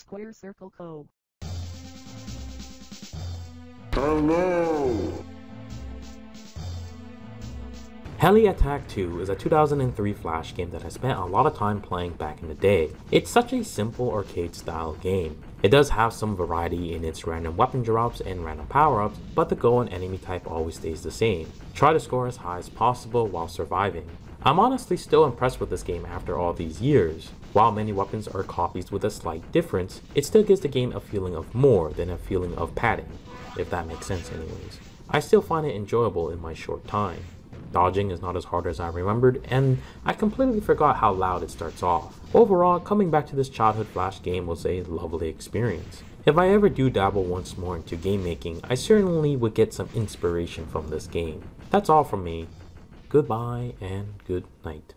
Square Circle Co. Hello! Heli Attack 2 is a 2003 Flash game that I spent a lot of time playing back in the day. It's such a simple arcade style game. It does have some variety in its random weapon drops and random power ups, but the goal and enemy type always stays the same. Try to score as high as possible while surviving. I'm honestly still impressed with this game after all these years. While many weapons are copies with a slight difference, it still gives the game a feeling of more than a feeling of padding, if that makes sense anyways. I still find it enjoyable in my short time. Dodging is not as hard as I remembered, and I completely forgot how loud it starts off. Overall, coming back to this childhood Flash game was a lovely experience. If I ever do dabble once more into game making, I certainly would get some inspiration from this game. That's all from me. Goodbye and good night.